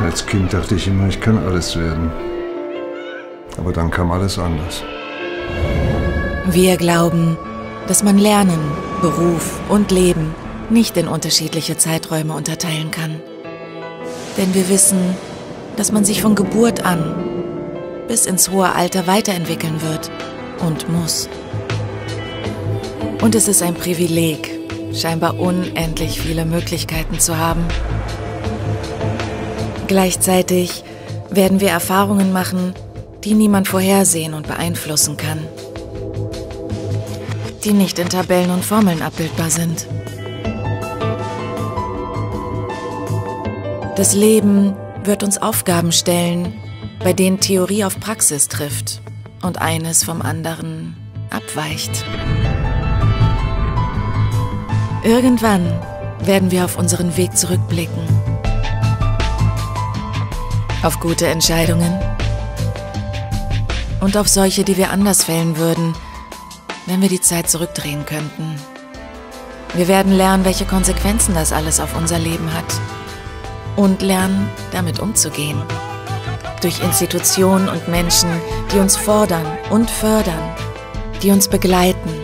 Als Kind dachte ich immer, ich kann alles werden. Aber dann kam alles anders. Wir glauben, dass man Lernen, Beruf und Leben nicht in unterschiedliche Zeiträume unterteilen kann. Denn wir wissen, dass man sich von Geburt an bis ins hohe Alter weiterentwickeln wird und muss. Und es ist ein Privileg, scheinbar unendlich viele Möglichkeiten zu haben. Gleichzeitig werden wir Erfahrungen machen, die niemand vorhersehen und beeinflussen kann. Die nicht in Tabellen und Formeln abbildbar sind. Das Leben wird uns Aufgaben stellen, bei denen Theorie auf Praxis trifft und eines vom anderen abweicht. Irgendwann werden wir auf unseren Weg zurückblicken. Auf gute Entscheidungen und auf solche, die wir anders fällen würden, wenn wir die Zeit zurückdrehen könnten. Wir werden lernen, welche Konsequenzen das alles auf unser Leben hat und lernen, damit umzugehen. Durch Institutionen und Menschen, die uns fordern und fördern, die uns begleiten,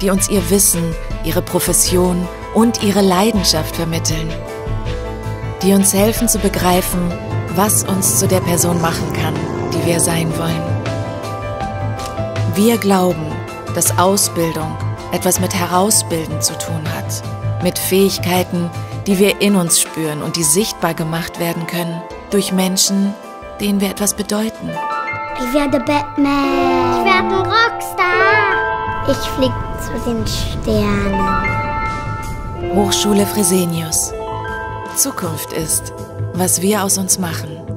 die uns ihr Wissen, ihre Profession und ihre Leidenschaft vermitteln, die uns helfen zu begreifen, was uns zu der Person machen kann, die wir sein wollen. Wir glauben, dass Ausbildung etwas mit Herausbilden zu tun hat, mit Fähigkeiten, die wir in uns spüren und die sichtbar gemacht werden können durch Menschen, denen wir etwas bedeuten. Ich werde Batman. Ich werde ein Rockstar. Ich flieg zu den Sternen. Hochschule Fresenius. Zukunft ist, was wir aus uns machen.